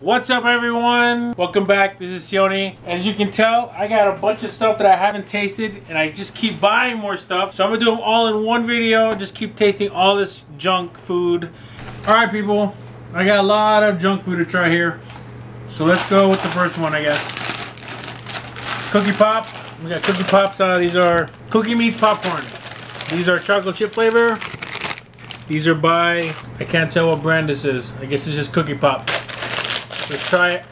What's up everyone? Welcome back, this is Sione. As you can tell, I got a bunch of stuff that I haven't tasted and I just keep buying more stuff. So I'm gonna do them all in one video, just keep tasting all this junk food. All right people, I got a lot of junk food to try here. So let's go with the first one I guess. Cookie Pop, we got Cookie Pops, uh, these are Cookie Meets Popcorn. These are chocolate chip flavor. These are by, I can't tell what brand this is. I guess it's just Cookie Pop. Let's try it.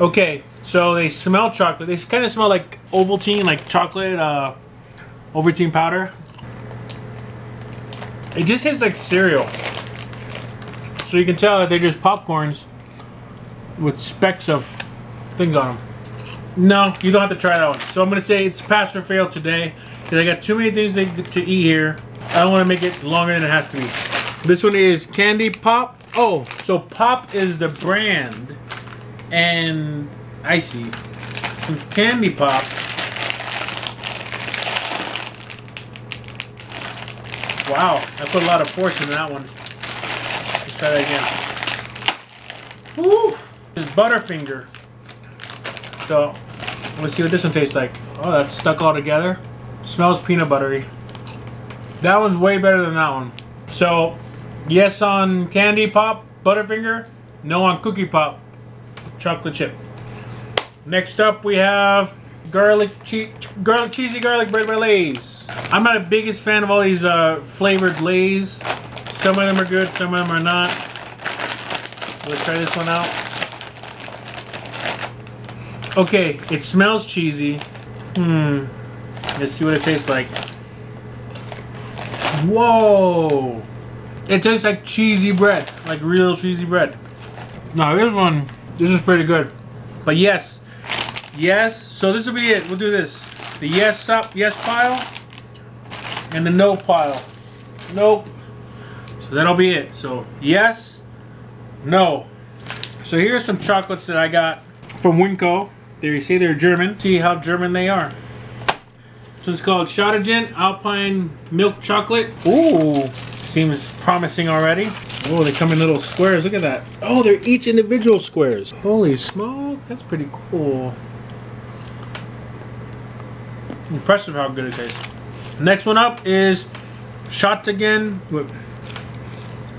Okay, so they smell chocolate. They kind of smell like Ovaltine, like chocolate uh, Ovaltine powder. It just tastes like cereal. So you can tell that they're just popcorns with specks of things on them. No, you don't have to try that one. So I'm going to say it's pass or fail today because I got too many things to, to eat here. I don't want to make it longer than it has to be. This one is Candy Pop. Oh, so Pop is the brand. And I see. It's Candy Pop. Wow, I put a lot of force in that one. Let's try that again. Woo! This is Butterfinger. So, let's see what this one tastes like. Oh, that's stuck all together. Smells peanut buttery. That one's way better than that one. So, yes on Candy Pop, Butterfinger. No on Cookie Pop, Chocolate Chip. Next up, we have garlic, che garlic cheesy garlic bread by Lay's. I'm not the biggest fan of all these uh, flavored Lay's. Some of them are good, some of them are not. Let's try this one out. Okay, it smells cheesy. Hmm. Let's see what it tastes like. Whoa! It tastes like cheesy bread, like real cheesy bread. Now this one, this is pretty good. But yes, yes. So this will be it. We'll do this: the yes up, yes pile, and the no pile. Nope. So that'll be it. So yes, no. So here's some chocolates that I got from Winco. They say they're German. See how German they are. So it's called Schogetten Alpine Milk Chocolate. Ooh, seems promising already. Oh, they come in little squares. Look at that. Oh, they're each individual squares. Holy smoke, that's pretty cool. Impressive how good it tastes. Next one up is Schogetten.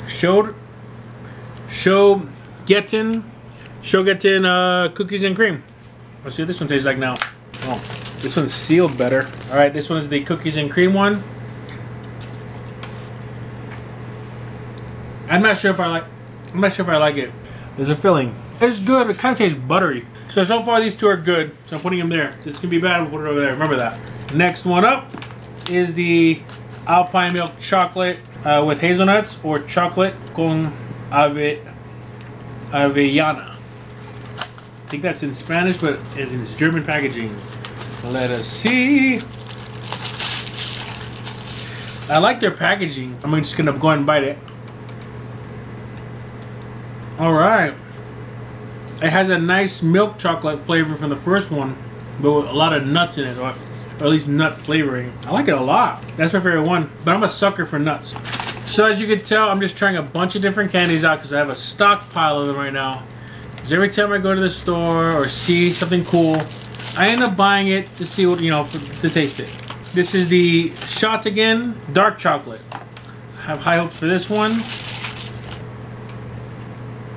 Showed Show Getting Show Getting uh, cookies and cream. Let's see what this one tastes like now. Oh, this one's sealed better. All right, this one is the cookies and cream one. I'm not sure if I like. I'm not sure if I like it. There's a filling. It's good. It kind of tastes buttery. So so far these two are good. So I'm putting them there. This can be bad. We'll put it over there. Remember that. Next one up is the Alpine milk chocolate uh, with hazelnuts or chocolate con ave avellana. I think that's in Spanish, but it's German packaging. Let us see. I like their packaging. I'm just gonna go ahead and bite it. All right. It has a nice milk chocolate flavor from the first one, but with a lot of nuts in it, or, or at least nut flavoring. I like it a lot. That's my favorite one, but I'm a sucker for nuts. So as you can tell, I'm just trying a bunch of different candies out because I have a stockpile of them right now. Because every time I go to the store or see something cool, I end up buying it to see what, you know, for, to taste it. This is the Schogetten Dark Chocolate. I have high hopes for this one.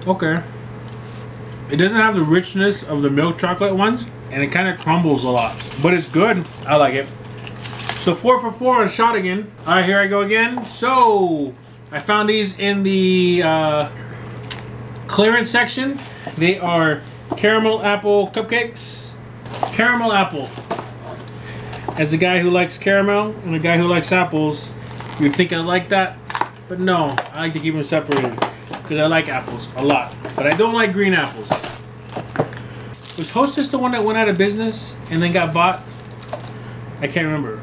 Okay. It doesn't have the richness of the milk chocolate ones, and it kind of crumbles a lot. But it's good. I like it. So four for four on Schogetten. All right, here I go again. So I found these in the uh, clearance section. They are caramel apple cupcakes. Caramel apple. As a guy who likes caramel and a guy who likes apples, you'd think I like that. But no, I like to keep them separated. Because I like apples a lot. But I don't like green apples. Was Hostess the one that went out of business and then got bought? I can't remember.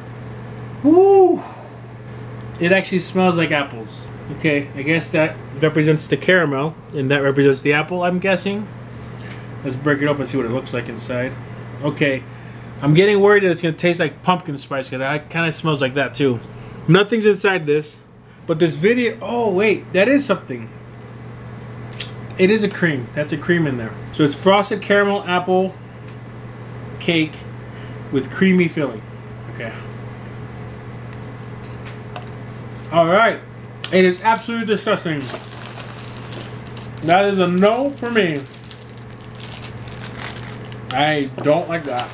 Woo! It actually smells like apples. Okay, I guess that represents the caramel, and that represents the apple, I'm guessing. Let's break it up and see what it looks like inside. Okay, I'm getting worried that it's going to taste like pumpkin spice, because it kind of smells like that too. Nothing's inside this. But this video, oh wait, that is something. It is a cream. That's a cream in there. So it's frosted caramel apple cake with creamy filling. Okay. All right. It is absolutely disgusting. That is a no for me. I don't like that.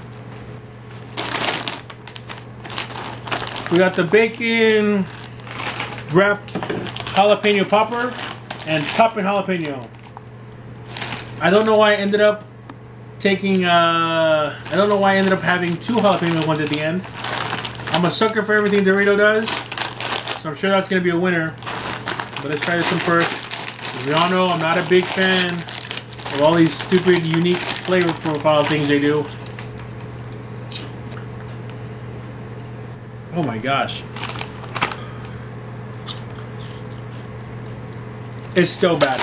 We got the bacon wrap jalapeno popper and topping jalapeno. I don't know why I ended up taking, uh, I don't know why I ended up having two jalapeno ones at the end. I'm a sucker for everything Dorito does, so I'm sure that's going to be a winner. But let's try this one first. As we all know, I'm not a big fan of all these stupid, unique flavor profile things they do. Oh my gosh. It's still bad.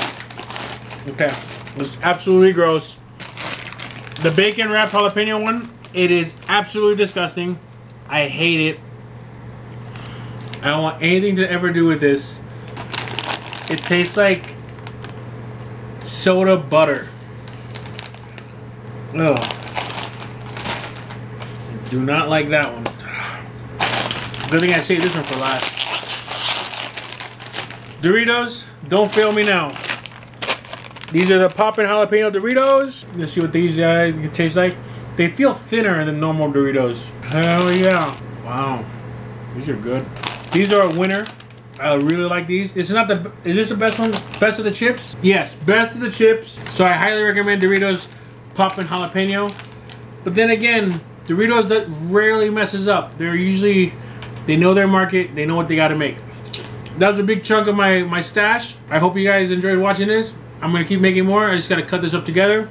Okay. It's absolutely gross. The bacon wrapped jalapeno one, it is absolutely disgusting. I hate it. I don't want anything to ever do with this. It tastes like soda butter. Ugh. Do not like that one. Good thing I saved this one for last. Doritos, don't fail me now. These are the poppin' jalapeno Doritos. Let's see what these uh, taste like. They feel thinner than normal Doritos. Hell yeah. Wow. These are good. These are a winner. I really like these. Is not the. Is this the best one? Best of the chips? Yes, best of the chips. So I highly recommend Doritos Poppin' Jalapeno. But then again, Doritos that rarely messes up. They're usually they know their market. They know what they got to make. That was a big chunk of my my stash. I hope you guys enjoyed watching this. I'm gonna keep making more. I just gotta cut this up together.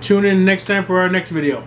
Tune in next time for our next video.